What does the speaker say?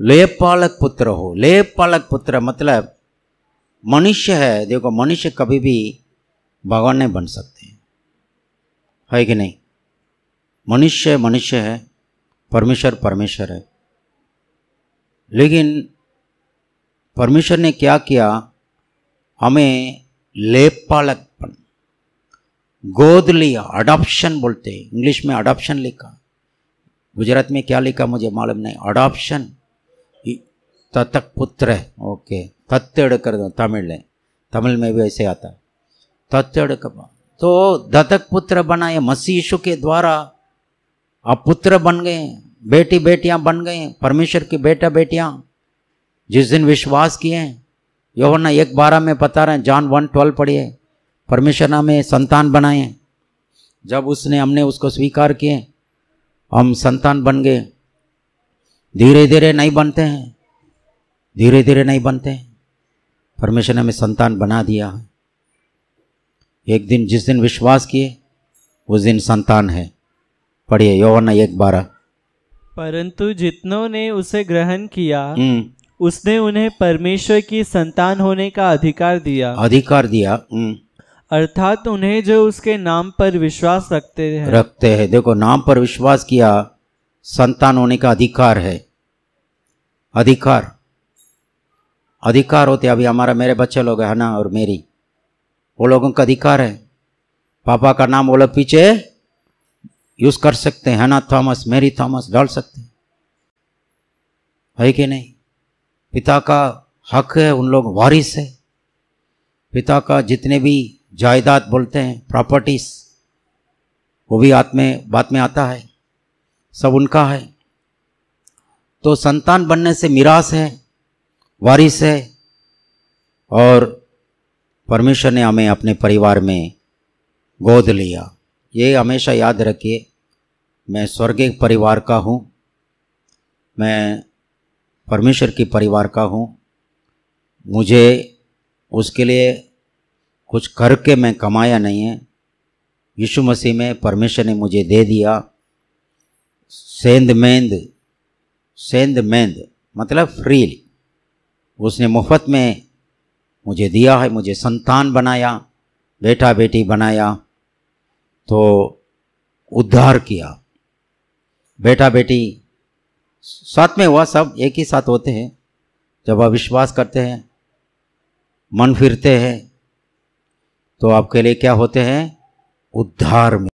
लेपालक पुत्र हो लेपालक पुत्र मतलब मनुष्य है देखो, मनुष्य कभी भी भगवान नहीं बन सकते। है कि नहीं? मनुष्य मनुष्य है, परमेश्वर परमेश्वर है। लेकिन परमेश्वर ने क्या किया? हमें लेपालकपन गोद लिया अडॉप्शन बोलते इंग्लिश में अडॉप्शन लिखा। गुजरात में क्या लिखा? मुझे मालूम नहीं। अडॉप्शन ततक पुत्र है ओके दो तमिल में तमिल में भी ऐसे आता है तत्ड़ तो दत्तक पुत्र बनाए मसीह यीशु के द्वारा आप पुत्र बन गए बेटी बेटियाँ बन गए परमेश्वर की बेटा बेटियाँ जिस दिन विश्वास किए यौवना एक बारह में बता रहे हैं जॉन वन ट्वेल्व पढ़िए परमेश्वर ने हमें संतान बनाए जब उसने हमने उसको स्वीकार किए हम संतान बन गए धीरे धीरे नहीं बनते हैं धीरे धीरे नहीं बनते हैं। परमेश्वर ने हमें संतान बना दिया है। एक दिन जिस दिन विश्वास किए उस दिन संतान है। पढ़िए यौवना एक बारह। परंतु जितनों ने उसे ग्रहण किया हम्म, उसने उन्हें परमेश्वर की संतान होने का अधिकार दिया। अधिकार दिया हम्म, अर्थात उन्हें जो उसके नाम पर विश्वास रखते हैं। रखते हैं। देखो नाम पर विश्वास किया संतान होने का अधिकार है। अधिकार। अधिकार होते अभी हमारा मेरे बच्चे लोग है ना और मेरी। वो लोगों का अधिकार है। पापा का नाम वो लोग पीछे यूज़ कर सकते हैं ना थॉमस, मेरी थॉमस डाल सकते हैं। कि नहीं? पिता का हक है, उन लोग वारिस है। पिता का जितने भी जायदाद बोलते हैं प्रॉपर्टीज़ वो भी हाथ में, बात में आता है। सब उनका है। तो संतान बनने से मिरास है। वारिस है और परमेश्वर ने हमें अपने परिवार में गोद लिया। ये हमेशा याद रखिए, मैं स्वर्गीय परिवार का हूँ, मैं परमेश्वर की परिवार का हूँ। मुझे उसके लिए कुछ करके मैं कमाया नहीं है। यीशु मसीह में परमेश्वर ने मुझे दे दिया। सेंध मेंद सेंध मेंद मतलब फ्री उसने मुफ़्त में मुझे दिया है, मुझे संतान बनाया बेटा बेटी बनाया तो उद्धार किया। बेटा बेटी साथ में हुआ सब, एक ही साथ होते हैं। जब आप विश्वास करते हैं, मन फिरते हैं तो आपके लिए क्या होते हैं? उद्धार में।